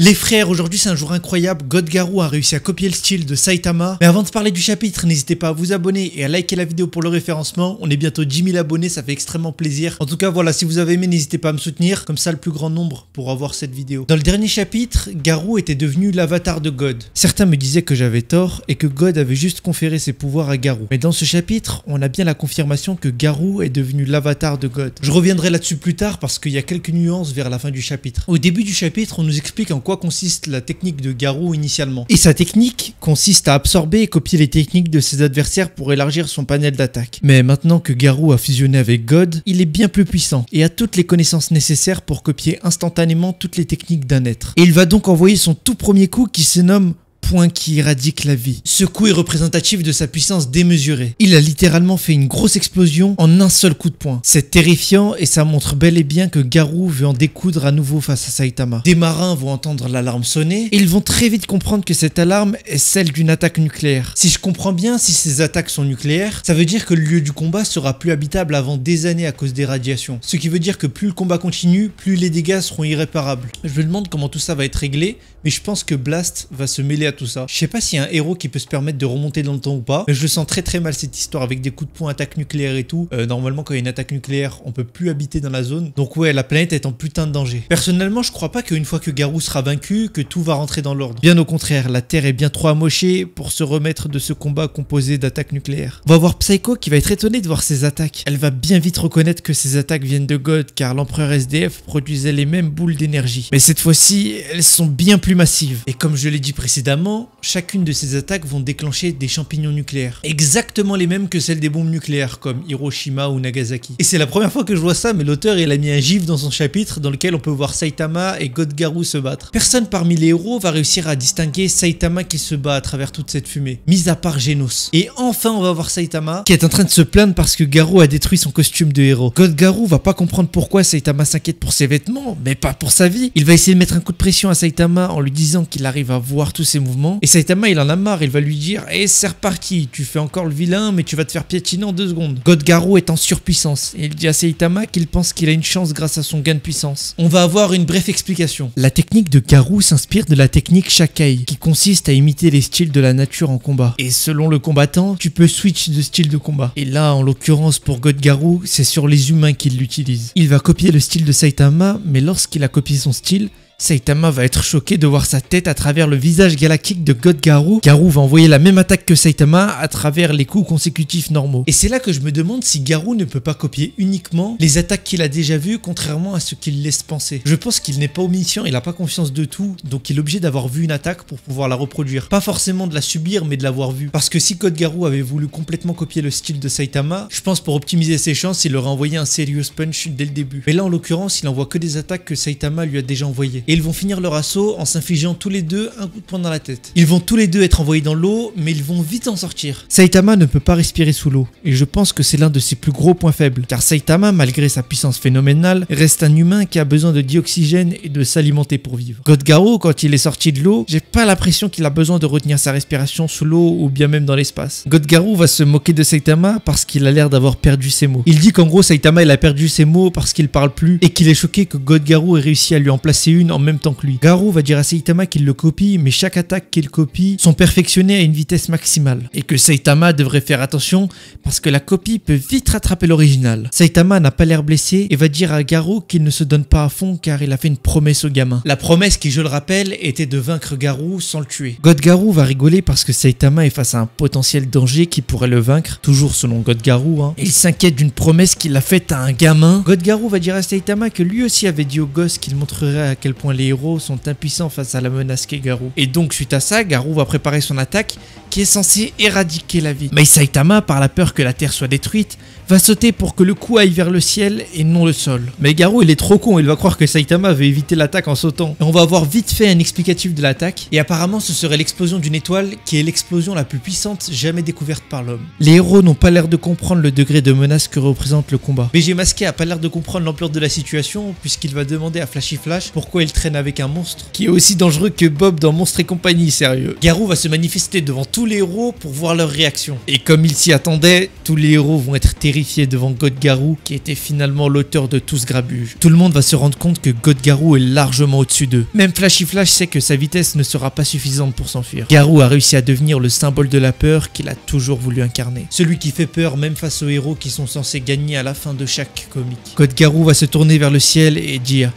Les frères, aujourd'hui c'est un jour incroyable, God Garou a réussi à copier le style de Saitama. Mais avant de parler du chapitre, n'hésitez pas à vous abonner et à liker la vidéo pour le référencement. On est bientôt 10 000 abonnés, ça fait extrêmement plaisir. En tout cas voilà, si vous avez aimé, n'hésitez pas à me soutenir, comme ça le plus grand nombre pour avoir cette vidéo. Dans le dernier chapitre, Garou était devenu l'avatar de God. Certains me disaient que j'avais tort et que God avait juste conféré ses pouvoirs à Garou. Mais dans ce chapitre, on a bien la confirmation que Garou est devenu l'avatar de God. Je reviendrai là-dessus plus tard parce qu'il y a quelques nuances vers la fin du chapitre. Au début du chapitre, on nous explique en quoi consiste la technique de Garou initialement. Et sa technique consiste à absorber et copier les techniques de ses adversaires pour élargir son panel d'attaque. Mais maintenant que Garou a fusionné avec God, il est bien plus puissant et a toutes les connaissances nécessaires pour copier instantanément toutes les techniques d'un être. Et il va donc envoyer son tout premier coup qui se nomme point qui éradique la vie. Ce coup est représentatif de sa puissance démesurée. Il a littéralement fait une grosse explosion en un seul coup de poing. C'est terrifiant et ça montre bel et bien que Garou veut en découdre à nouveau face à Saitama. Des marins vont entendre l'alarme sonner et ils vont très vite comprendre que cette alarme est celle d'une attaque nucléaire. Si je comprends bien, si ces attaques sont nucléaires, ça veut dire que le lieu du combat sera plus habitable avant des années à cause des radiations. Ce qui veut dire que plus le combat continue, plus les dégâts seront irréparables. Je me demande comment tout ça va être réglé, mais je pense que Blast va se mêler à tout ça. Je sais pas s'il y a un héros qui peut se permettre de remonter dans le temps ou pas, mais je le sens très très mal cette histoire avec des coups de poing, attaque nucléaire et tout. Euh, normalement, quand il y a une attaque nucléaire, on peut plus habiter dans la zone. Donc ouais, la planète est en putain de danger. Personnellement, je crois pas qu'une fois que Garou sera vaincu, que tout va rentrer dans l'ordre. Bien au contraire, la Terre est bien trop amochée pour se remettre de ce combat composé d'attaques nucléaires. On va voir Psycho qui va être étonné de voir ses attaques. Elle va bien vite reconnaître que ces attaques viennent de God car l'empereur SDF produisait les mêmes boules d'énergie. Mais cette fois-ci, elles sont bien plus massives. Et comme je l'ai dit précédemment, chacune de ces attaques vont déclencher des champignons nucléaires. Exactement les mêmes que celles des bombes nucléaires comme Hiroshima ou Nagasaki. Et c'est la première fois que je vois ça, mais l'auteur il a mis un gif dans son chapitre dans lequel on peut voir Saitama et God Garou se battre. Personne parmi les héros va réussir à distinguer Saitama qui se bat à travers toute cette fumée, mis à part Genos. Et enfin on va voir Saitama qui est en train de se plaindre parce que Garou a détruit son costume de héros. God Garou va pas comprendre pourquoi Saitama s'inquiète pour ses vêtements, mais pas pour sa vie. Il va essayer de mettre un coup de pression à Saitama en lui disant qu'il arrive à voir tous ses mouvements. Et Saitama il en a marre, il va lui dire Eh c'est reparti, tu fais encore le vilain mais tu vas te faire piétiner en deux secondes. God Garou est en surpuissance et il dit à Saitama qu'il pense qu'il a une chance grâce à son gain de puissance. On va avoir une brève explication. La technique de Garou s'inspire de la technique Shakai qui consiste à imiter les styles de la nature en combat. Et selon le combattant, tu peux switch de style de combat. Et là en l'occurrence pour God Garou, c'est sur les humains qu'il l'utilise. Il va copier le style de Saitama mais lorsqu'il a copié son style, Saitama va être choqué de voir sa tête à travers le visage galactique de God Garou. Garou va envoyer la même attaque que Saitama à travers les coups consécutifs normaux. Et c'est là que je me demande si Garou ne peut pas copier uniquement les attaques qu'il a déjà vues, contrairement à ce qu'il laisse penser. Je pense qu'il n'est pas omniscient, il n'a pas confiance de tout, donc il est obligé d'avoir vu une attaque pour pouvoir la reproduire. Pas forcément de la subir, mais de l'avoir vue. Parce que si God Garou avait voulu complètement copier le style de Saitama, je pense pour optimiser ses chances, il aurait envoyé un serious punch dès le début. Mais là en l'occurrence, il envoie que des attaques que Saitama lui a déjà envoyées. Et ils vont finir leur assaut en s'infligeant tous les deux un coup de poing dans la tête. Ils vont tous les deux être envoyés dans l'eau, mais ils vont vite en sortir. Saitama ne peut pas respirer sous l'eau, et je pense que c'est l'un de ses plus gros points faibles, car Saitama, malgré sa puissance phénoménale, reste un humain qui a besoin de dioxygène et de s'alimenter pour vivre. God Garou, quand il est sorti de l'eau, j'ai pas l'impression qu'il a besoin de retenir sa respiration sous l'eau ou bien même dans l'espace. God Garou va se moquer de Saitama parce qu'il a l'air d'avoir perdu ses mots. Il dit qu'en gros Saitama il a perdu ses mots parce qu'il parle plus et qu'il est choqué que God Garou ait réussi à lui en placer une en même temps que lui. Garou va dire à Saitama qu'il le copie, mais chaque attaque qu'il copie sont perfectionnées à une vitesse maximale. Et que Saitama devrait faire attention parce que la copie peut vite rattraper l'original. Saitama n'a pas l'air blessé et va dire à Garou qu'il ne se donne pas à fond car il a fait une promesse au gamin. La promesse qui, je le rappelle, était de vaincre Garou sans le tuer. God Garou va rigoler parce que Saitama est face à un potentiel danger qui pourrait le vaincre, toujours selon God Garou. Hein. Il s'inquiète d'une promesse qu'il a faite à un gamin. God Garou va dire à Saitama que lui aussi avait dit au gosse qu'il montrerait à quel point les héros sont impuissant face à la menace qu'est Garou. Et donc suite à ça, Garou va préparer son attaque qui est censée éradiquer la vie. Mais Saitama, par la peur que la Terre soit détruite, va sauter pour que le coup aille vers le ciel et non le sol. Mais Garou il est trop con, il va croire que Saitama veut éviter l'attaque en sautant. Et on va avoir vite fait un explicatif de l'attaque, et apparemment ce serait l'explosion d'une étoile qui est l'explosion la plus puissante jamais découverte par l'homme. Les héros n'ont pas l'air de comprendre le degré de menace que représente le combat. BG Masqué a pas l'air de comprendre l'ampleur de la situation, puisqu'il va demander à Flashy Flash pourquoi il traîne avec un monstre qui est aussi dangereux que Bob dans Monstre et compagnie, sérieux. Garou va se manifester devant tous les héros pour voir leur réaction. Et comme il s'y attendait, tous les héros vont être terrifiés devant God Garou qui était finalement l'auteur de tout ce grabuge. Tout le monde va se rendre compte que God Garou est largement au-dessus d'eux. Même Flashy Flash sait que sa vitesse ne sera pas suffisante pour s'enfuir. Garou a réussi à devenir le symbole de la peur qu'il a toujours voulu incarner. Celui qui fait peur même face aux héros qui sont censés gagner à la fin de chaque comique. God Garou va se tourner vers le ciel et dire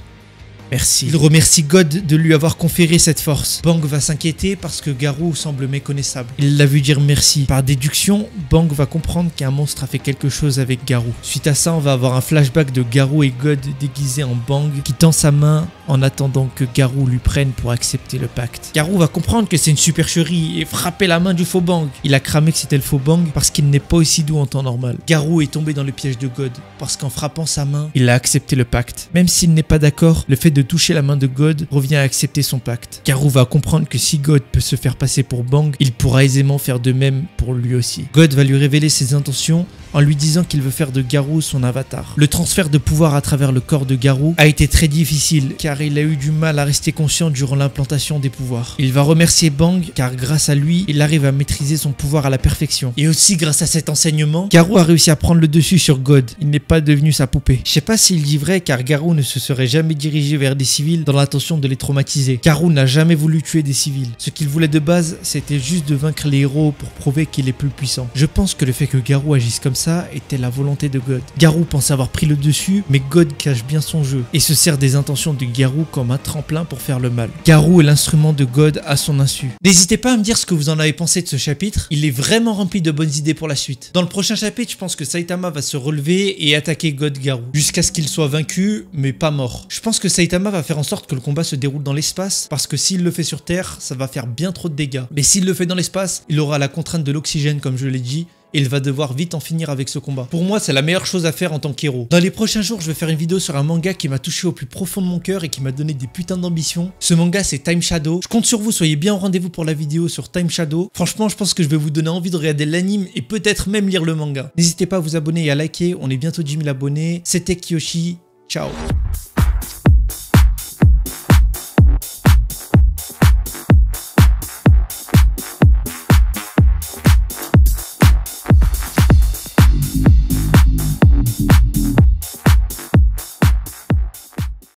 Merci. Il remercie God de lui avoir conféré cette force. Bang va s'inquiéter parce que Garou semble méconnaissable. Il l'a vu dire merci. Par déduction, Bang va comprendre qu'un monstre a fait quelque chose avec Garou. Suite à ça, on va avoir un flashback de Garou et God déguisés en Bang qui tend sa main en attendant que Garou lui prenne pour accepter le pacte. Garou va comprendre que c'est une supercherie et frapper la main du faux Bang. Il a cramé que c'était le faux Bang parce qu'il n'est pas aussi doux en temps normal. Garou est tombé dans le piège de God parce qu'en frappant sa main, il a accepté le pacte. Même s'il n'est pas d'accord, le fait de toucher la main de God revient à accepter son pacte. Garou va comprendre que si God peut se faire passer pour Bang, il pourra aisément faire de même pour lui aussi. God va lui révéler ses intentions en lui disant qu'il veut faire de Garou son avatar. Le transfert de pouvoir à travers le corps de Garou a été très difficile car il a eu du mal à rester conscient durant l'implantation des pouvoirs. Il va remercier Bang car grâce à lui, il arrive à maîtriser son pouvoir à la perfection. Et aussi grâce à cet enseignement, Garou a réussi à prendre le dessus sur God. Il n'est pas devenu sa poupée. Je sais pas s'il dit vrai car Garou ne se serait jamais dirigé vers des civils dans l'intention de les traumatiser. Garou n'a jamais voulu tuer des civils. Ce qu'il voulait de base, c'était juste de vaincre les héros pour prouver qu'il est plus puissant. Je pense que le fait que Garou agisse comme ça était la volonté de God. Garou pense avoir pris le dessus, mais God cache bien son jeu et se sert des intentions de Comme un tremplin pour faire le mal. Garou est l'instrument de God à son insu. N'hésitez pas à me dire ce que vous en avez pensé de ce chapitre. Il est vraiment rempli de bonnes idées pour la suite. Dans le prochain chapitre, je pense que Saitama va se relever et attaquer God Garou jusqu'à ce qu'il soit vaincu, mais pas mort. Je pense que Saitama va faire en sorte que le combat se déroule dans l'espace parce que s'il le fait sur Terre, ça va faire bien trop de dégâts. Mais s'il le fait dans l'espace, il aura la contrainte de l'oxygène comme je l'ai dit et il va devoir vite en finir avec ce combat. Pour moi, c'est la meilleure chose à faire en tant qu'héros. Dans les prochains jours, je vais faire une vidéo sur un manga qui m'a touché au plus profond de mon cœur et qui m'a donné des putains d'ambition. Ce manga, c'est Time Shadow. Je compte sur vous, soyez bien au rendez-vous pour la vidéo sur Time Shadow. Franchement, je pense que je vais vous donner envie de regarder l'anime et peut-être même lire le manga. N'hésitez pas à vous abonner et à liker. On est bientôt 10 000 abonnés. C'était Kiyoshi. Ciao